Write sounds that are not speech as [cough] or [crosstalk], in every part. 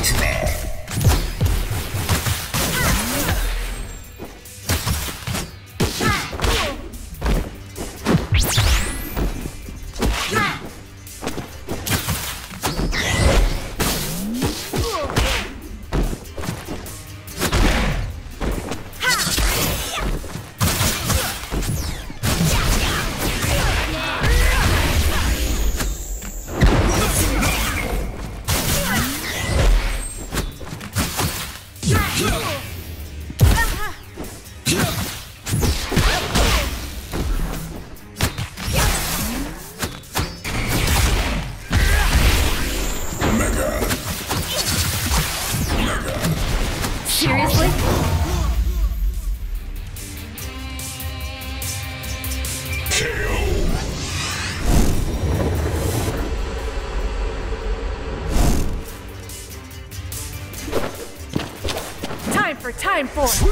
ですね。force.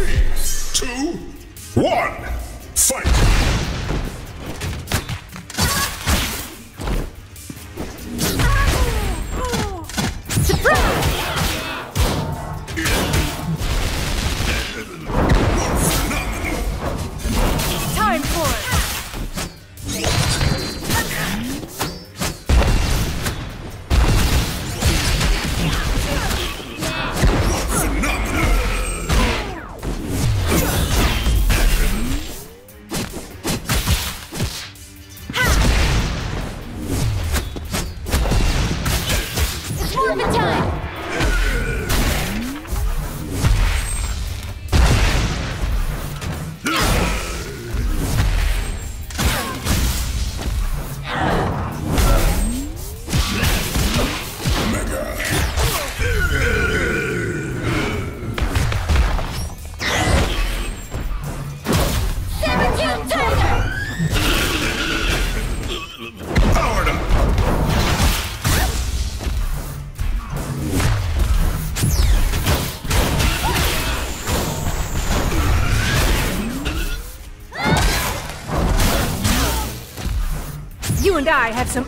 I have some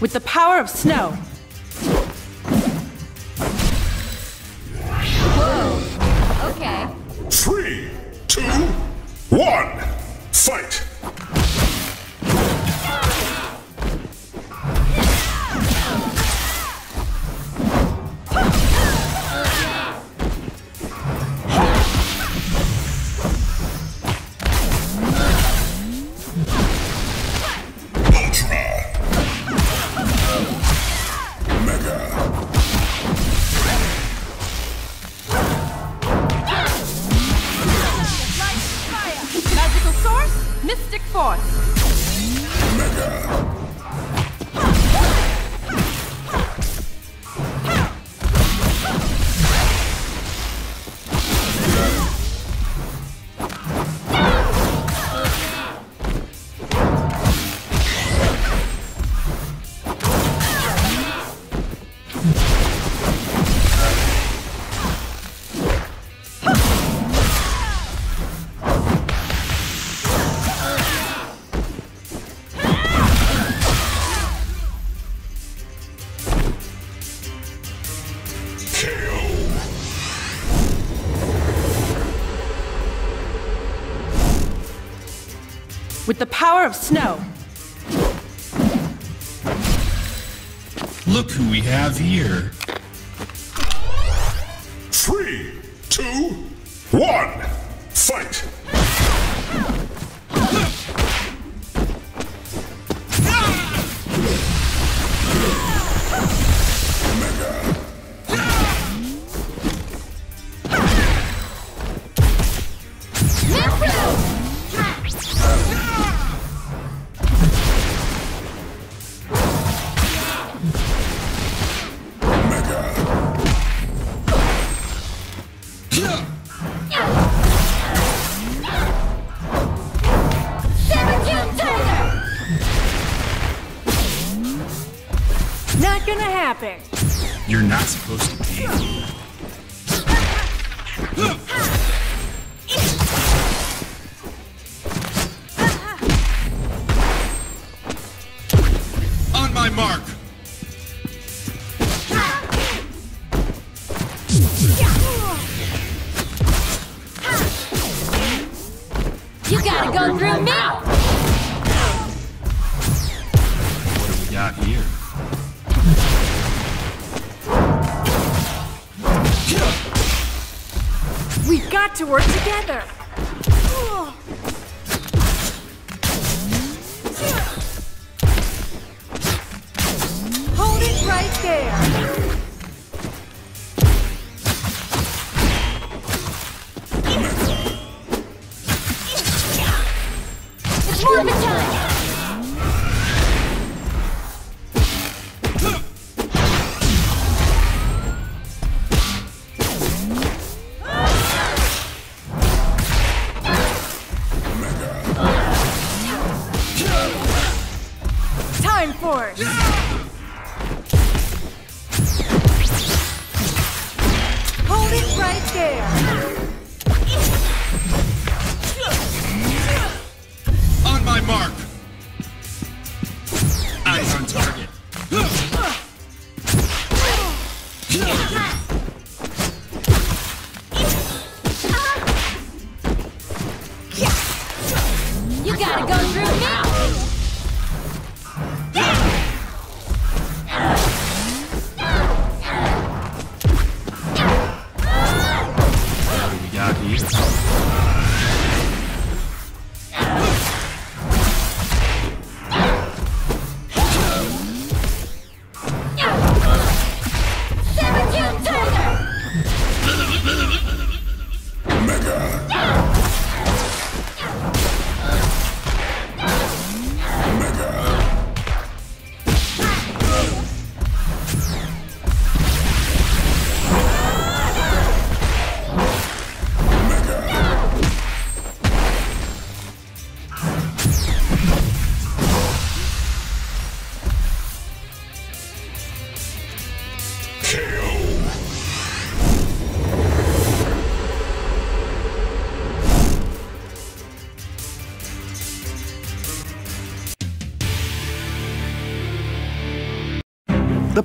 with the power of snow. With the power of snow. Look who we have here. Three, two, one. Got to work together.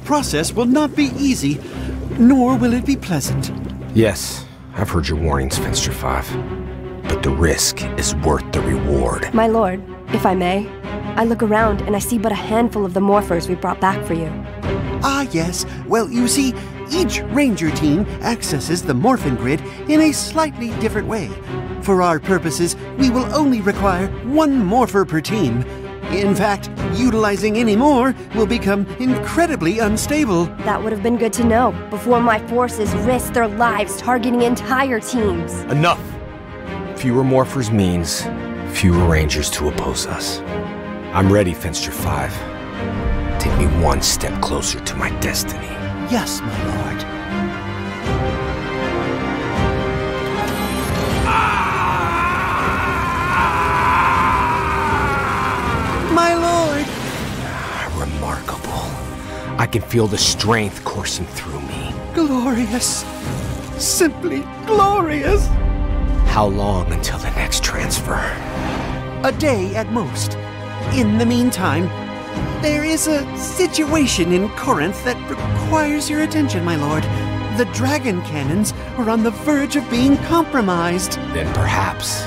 Process will not be easy, nor will it be pleasant. Yes, I've heard your warnings, Finster 5. But the risk is worth the reward. My lord, if I may, I look around and I see but a handful of the morphers we brought back for you. Ah, yes. Well, you see, each ranger team accesses the morphin grid in a slightly different way. For our purposes, we will only require one morpher per team. In fact, utilizing any more will become incredibly unstable. That would have been good to know before my forces risked their lives targeting entire teams. Enough! Fewer morphers means fewer rangers to oppose us. I'm ready, Finster 5. Take me one step closer to my destiny. Yes, my lord. Ah! My lord! Remarkable. I can feel the strength coursing through me. Glorious. Simply glorious. How long until the next transfer? A day at most. In the meantime, there is a situation in Corinth that requires your attention, my lord. The dragon cannons are on the verge of being compromised. Then perhaps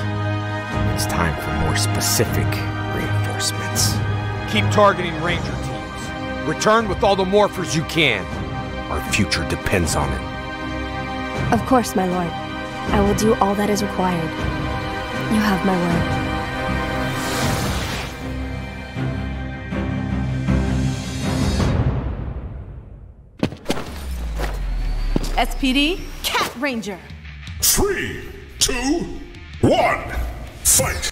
it's time for more more specific reinforcements. Keep targeting Ranger teams. Return with all the morphers you can. Our future depends on it. Of course, my lord. I will do all that is required. You have my word. SPD, Kat Ranger. Three, two, one, fight!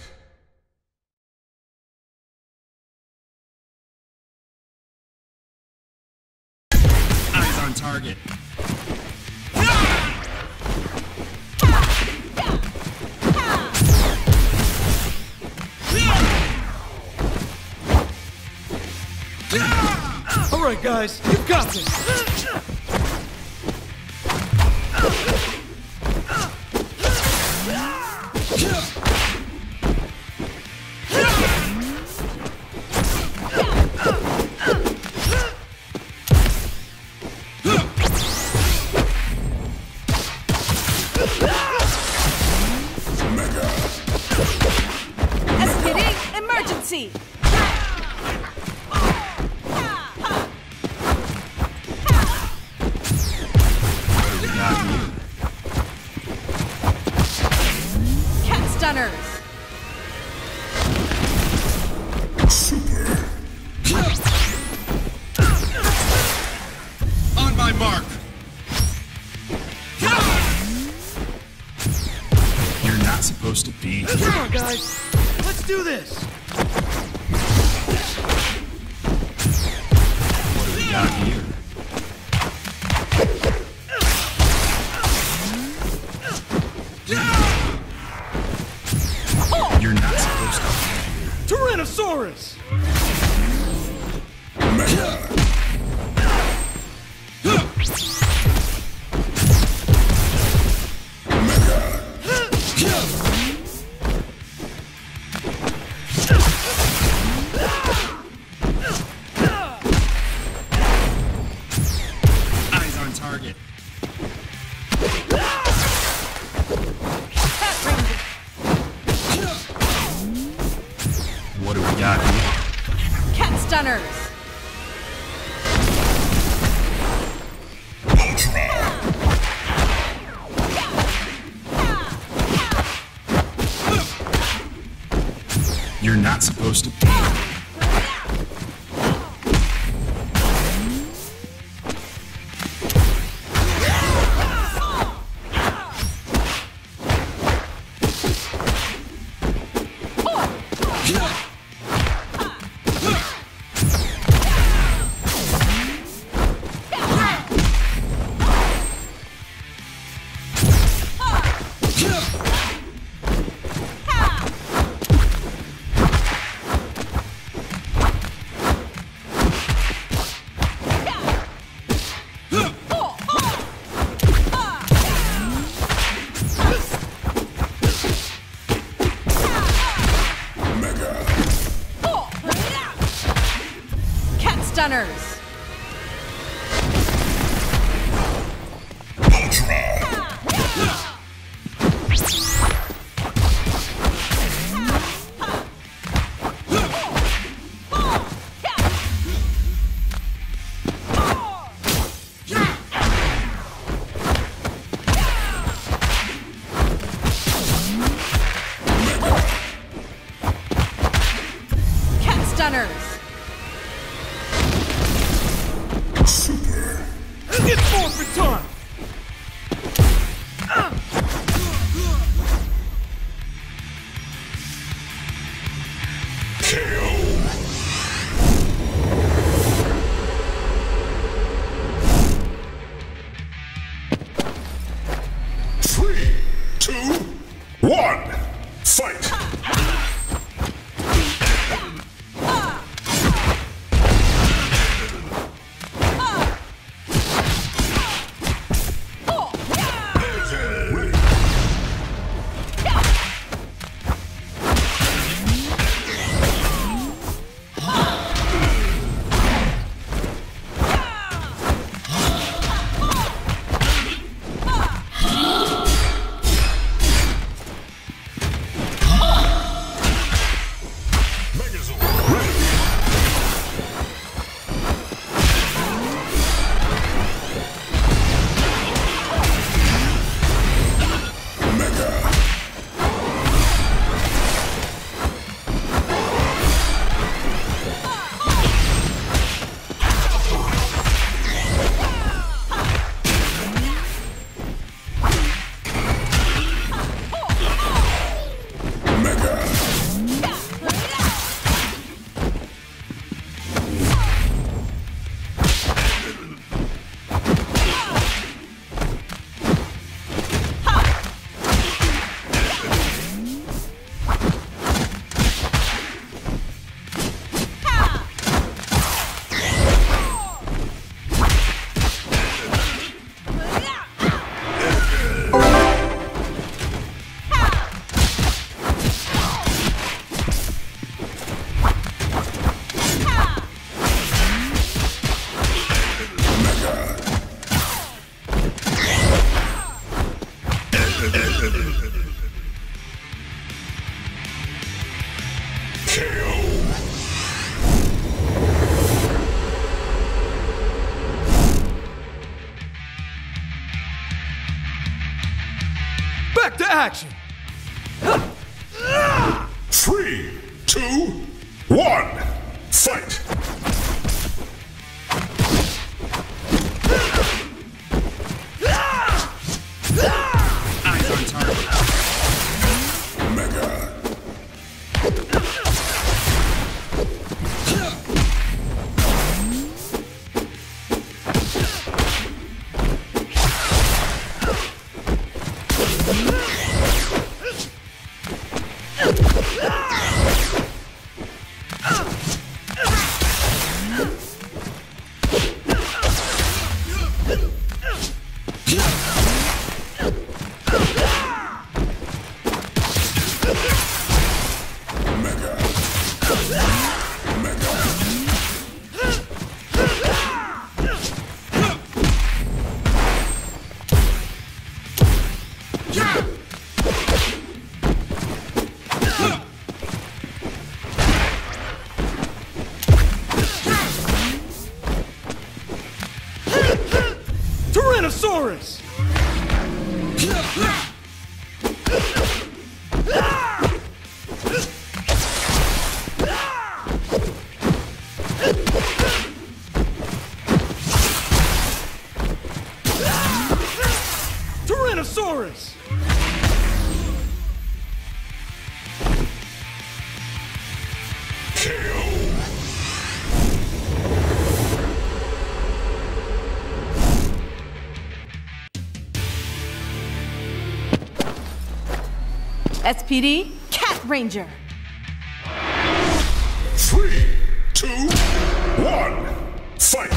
All right, guys, you've got this. Action! SPD, Kat Ranger. Three, two, one, fight!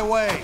my way.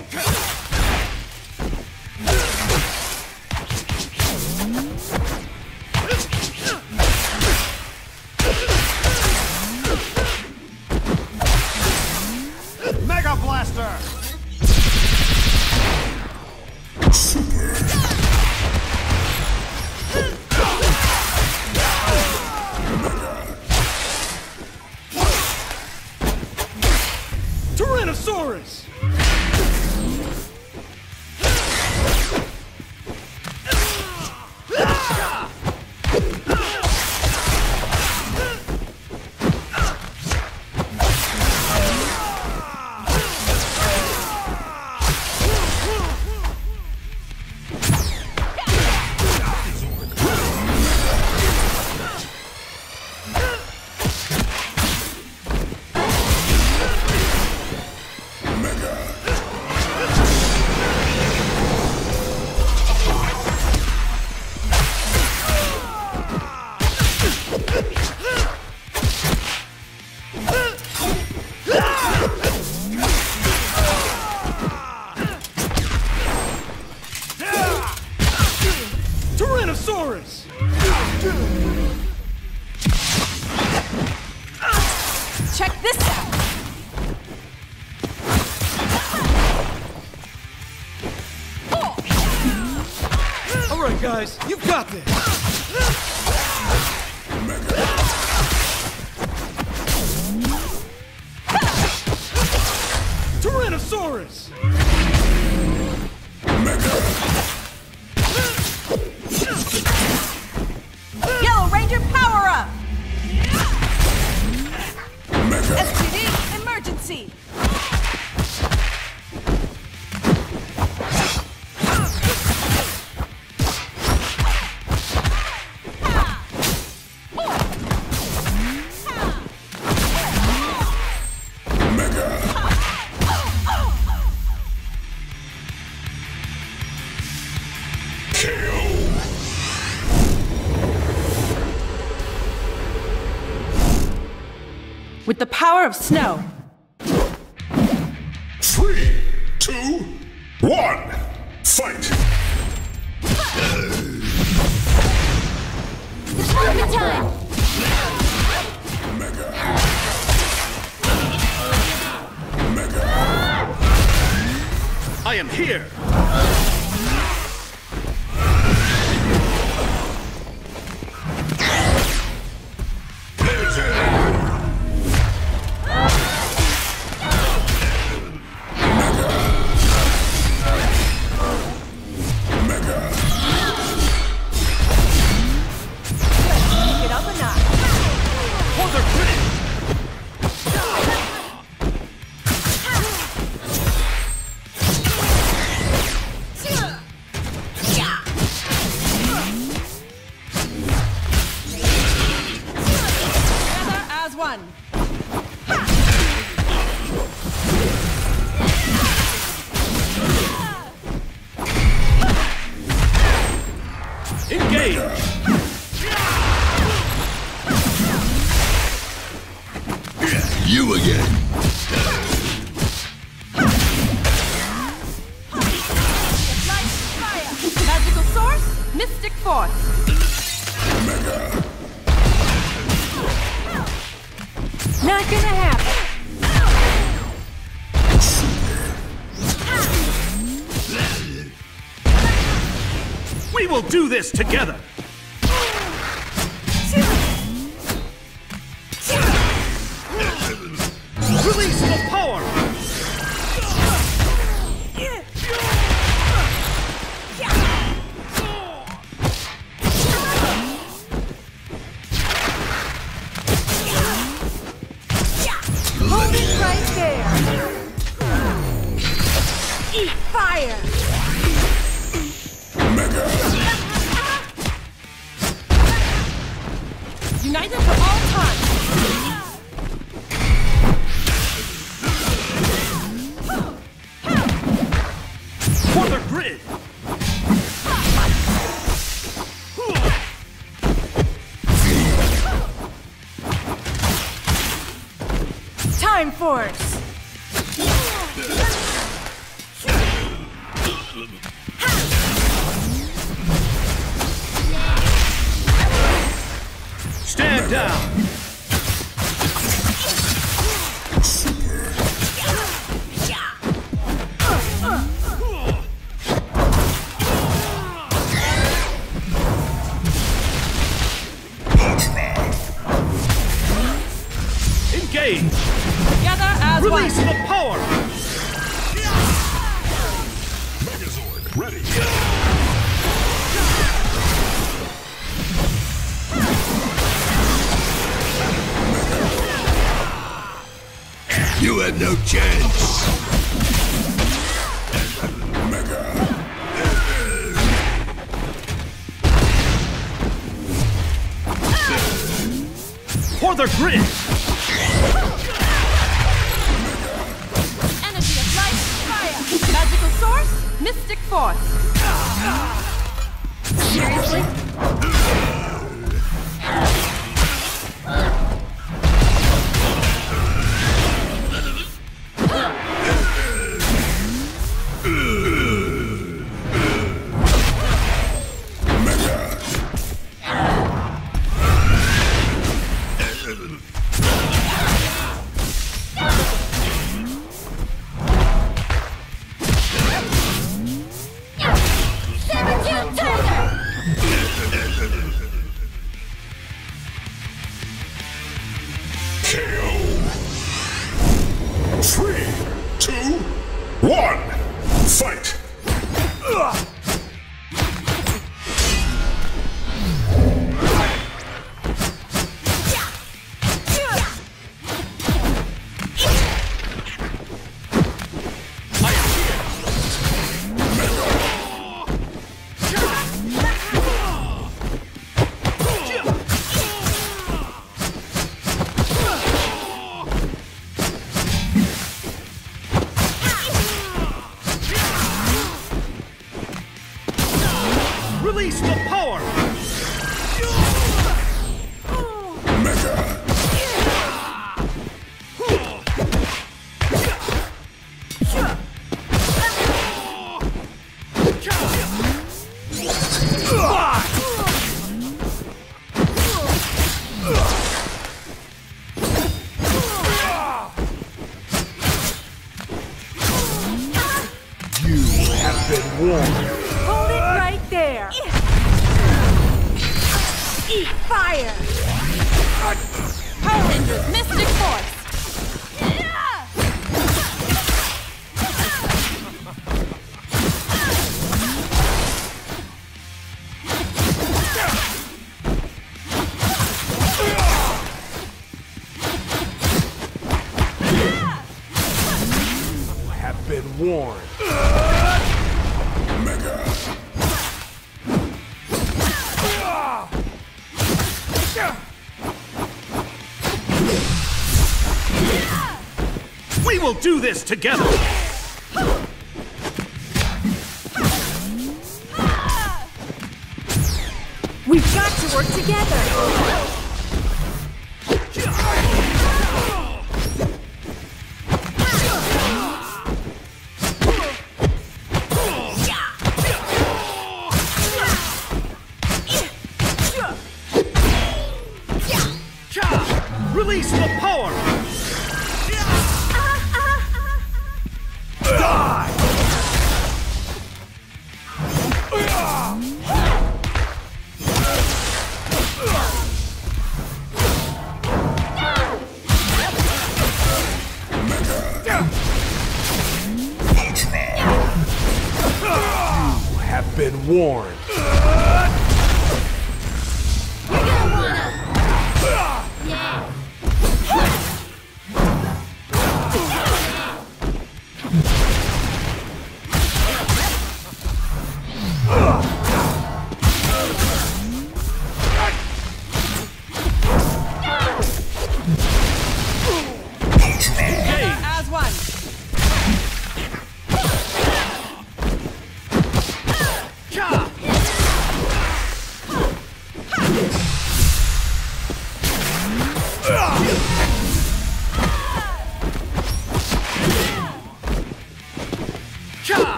of snow. You again. Mystic Force. Not gonna happen. We will do this together! Man down! Fight! warned. Mega. We will do this together!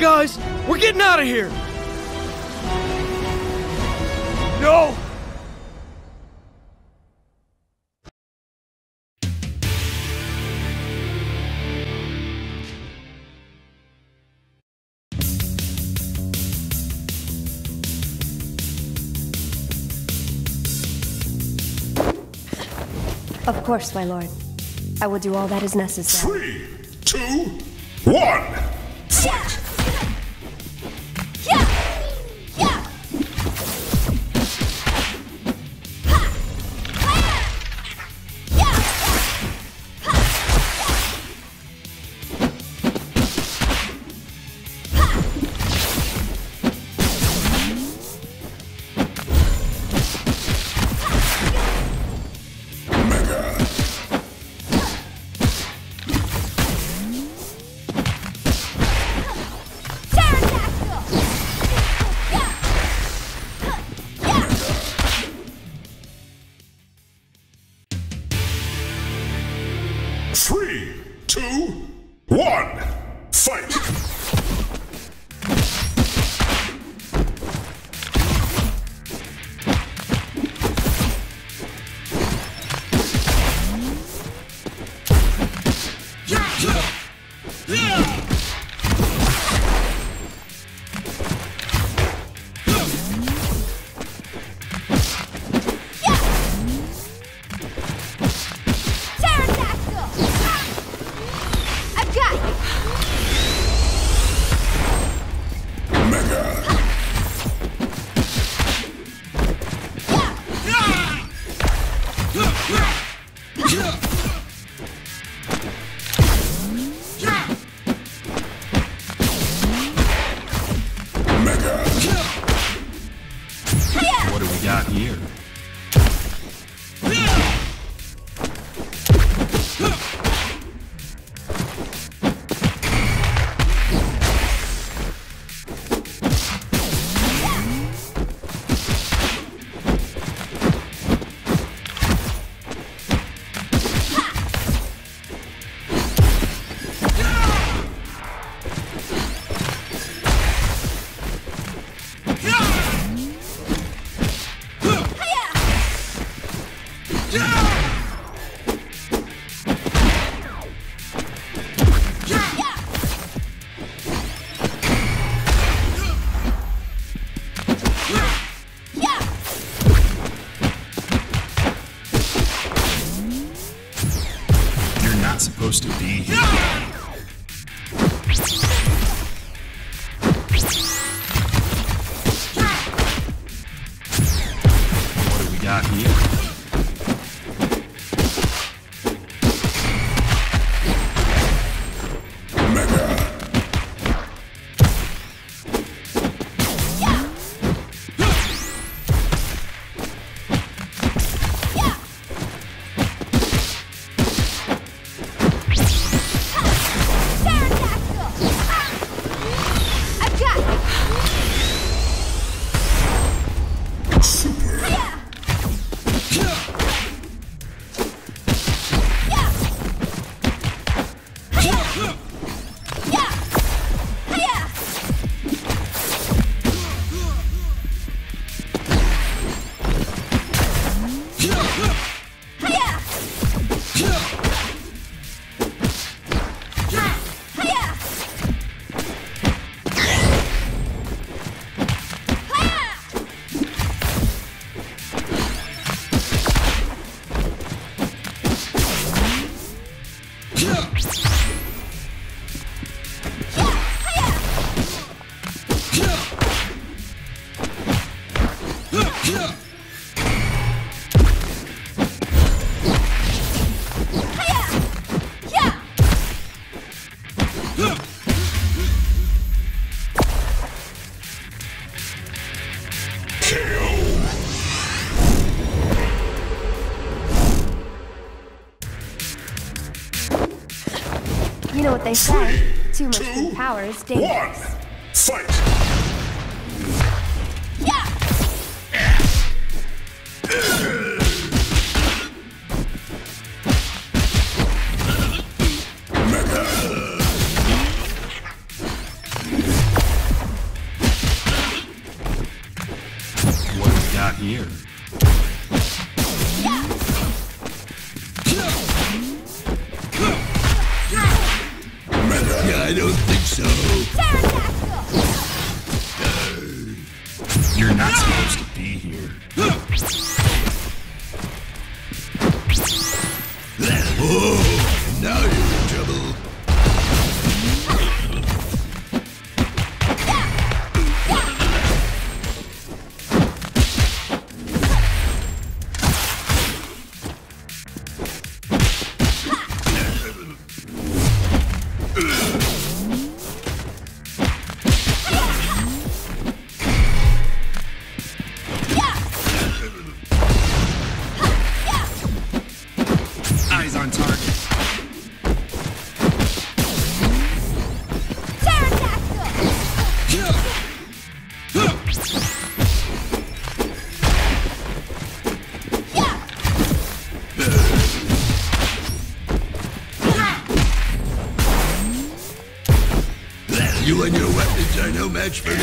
Guys! We're getting out of here! No! Of course, my lord. I will do all that is necessary. Three, two, one. Fight! Two, Tower's. One! judgment.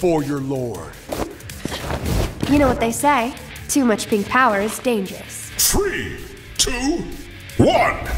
before your lord. You know what they say too much pink power is dangerous. Three, two, one.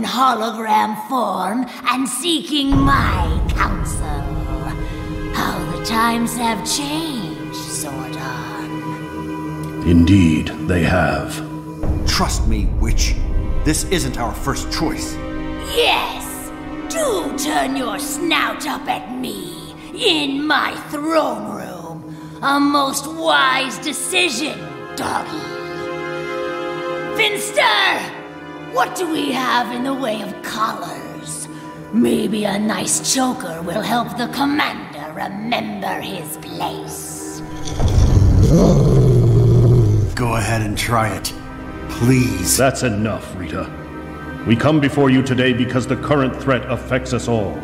In hologram form and seeking my counsel. How the times have changed, Zordon. Indeed, they have. Trust me, witch. This isn't our first choice. Yes! Do turn your snout up at me in my throne room. A most wise decision, doggy. Finster! What do we have in the way of collars? Maybe a nice choker will help the commander remember his place. Go ahead and try it. Please. That's enough, Rita. We come before you today because the current threat affects us all.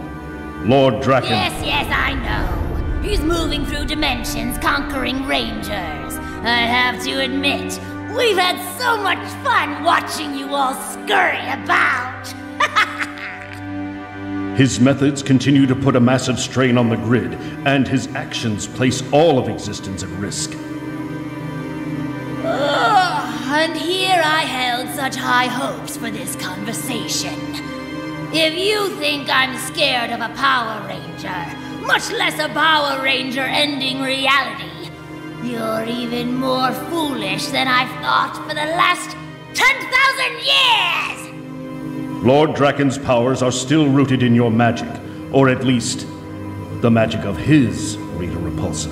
Lord Drakkon. Yes, yes, I know. He's moving through dimensions, conquering rangers. I have to admit, we've had so much fun watching you all scurry about. [laughs] His methods continue to put a massive strain on the grid, and his actions place all of existence at risk. Ugh, and here I held such high hopes for this conversation. If you think I'm scared of a Power Ranger, much less a Power Ranger ending reality, you're even more foolish than I've thought for the last 10,000 years! Lord Drakkon's powers are still rooted in your magic, or at least, the magic of his Rita Repulsa.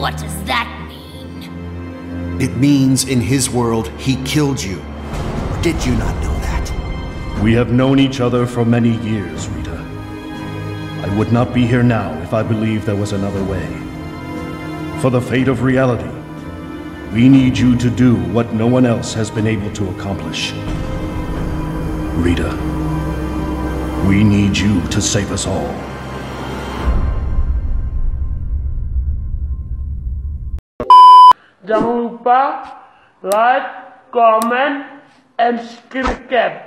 What does that mean? It means in his world he killed you. Or did you not know that? We have known each other for many years, Rita. I would not be here now if I believed there was another way. For the fate of reality, we need you to do what no one else has been able to accomplish. Rita, we need you to save us all. Jangan lupa like, comment, and subscribe.